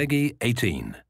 PEGI 18.